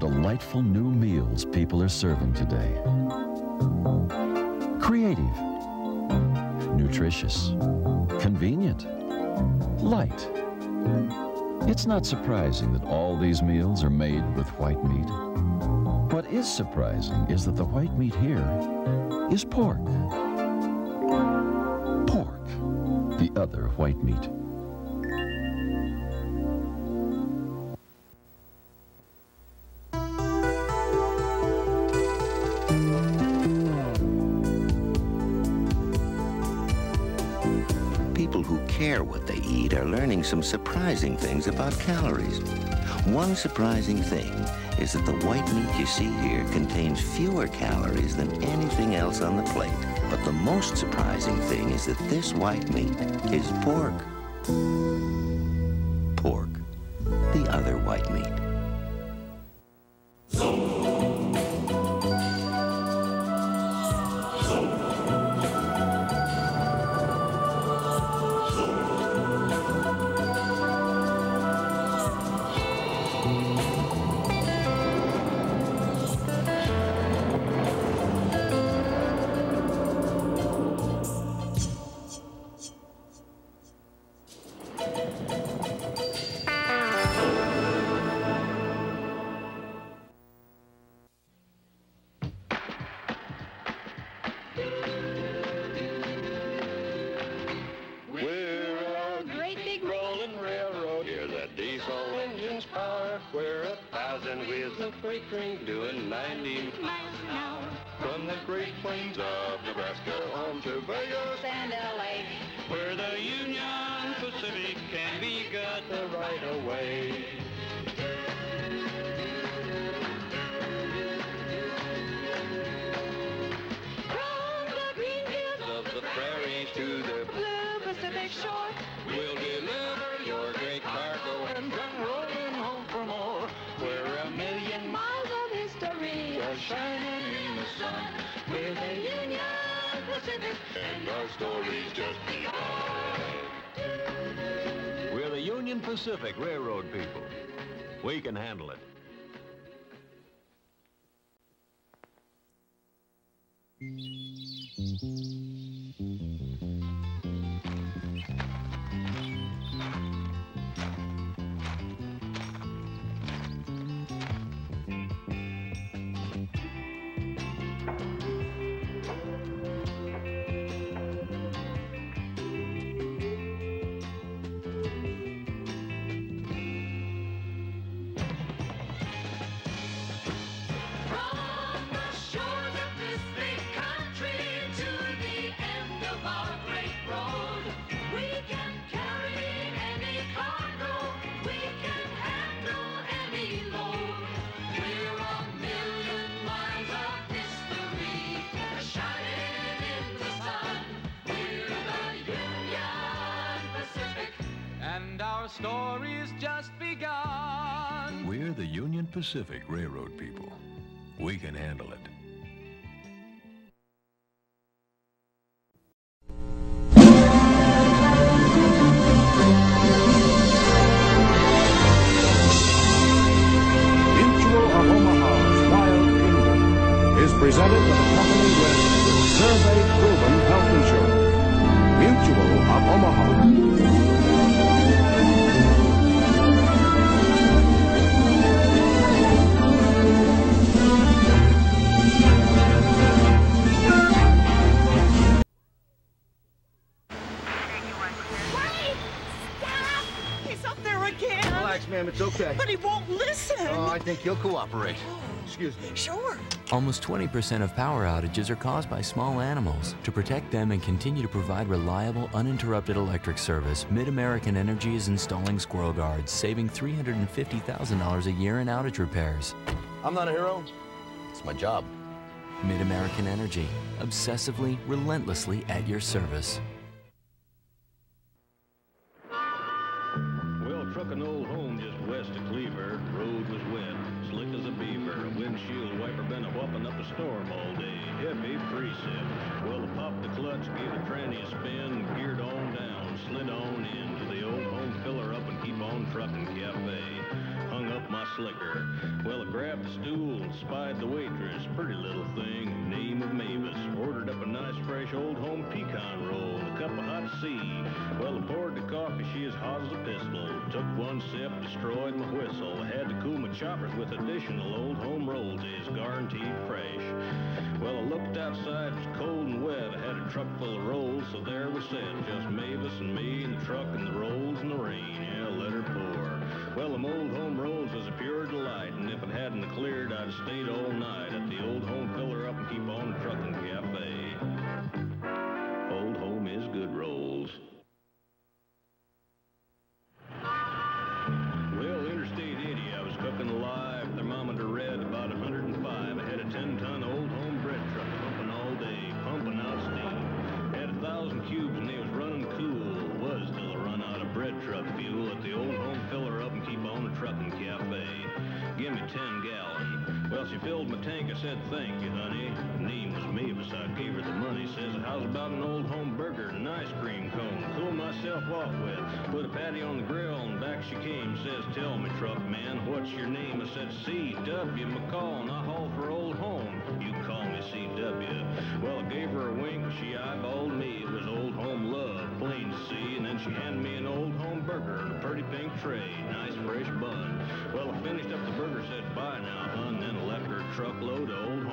delightful new meals people are serving today. Creative, nutritious, convenient, light. It's not surprising that all these meals are made with white meat. What is surprising is that the white meat here is pork. Pork, the other white meat. Care what they eat are learning some surprising things about calories. One surprising thing is that the white meat you see here contains fewer calories than anything else on the plate. But the most surprising thing is that this white meat is pork. Pork, the other white meat. Freight train doing 90 miles an hour. From the Great Plains of Nebraska on to Vegas and LA. Where the Union Pacific can be got the right of way. And our stories just behind. We're the Union Pacific Railroad people. We can handle it. From Pacific Railroad people. We can handle it. Presented with a company with survey-proven health again. Relax, ma'am. It's okay. But he won't listen. Oh, I think he'll cooperate. Excuse me. Sure. Almost 20% of power outages are caused by small animals. To protect them and continue to provide reliable, uninterrupted electric service, Mid-American Energy is installing squirrel guards, saving $350,000 a year in outage repairs. I'm not a hero. It's my job. Mid-American Energy, obsessively, relentlessly at your service. Whopping up a storm all day. Heavy precip. Well, popped the clutch, gave the tranny a spin, geared on down, slid on into the old home filler up and keep on trucking cafe. My slicker. Well, I grabbed the restaurant, spied the waitress, pretty little thing, name of Mavis. Ordered up a nice fresh old home pecan roll and a cup of hot tea. Well, I poured the coffee, she as hot as a pistol. Took one sip, destroyed my whistle. Had to cool my choppers with additional old home rolls, is guaranteed fresh. Well, I looked outside, it was cold and wet. I had a truck full of rolls, so there we sat, just Mavis and me and the truck and the rolls and the rain. Yeah, let her pour. Well, them old home cleared, I said, thank you, honey. Name was Mavis. I gave her the money. Says, how's about an old home burger and an ice cream cone? Cool myself off with. Put a patty on the grill and back she came. Says, tell me, truck man, what's your name? I said, C.W. McCall and I haul truckload of old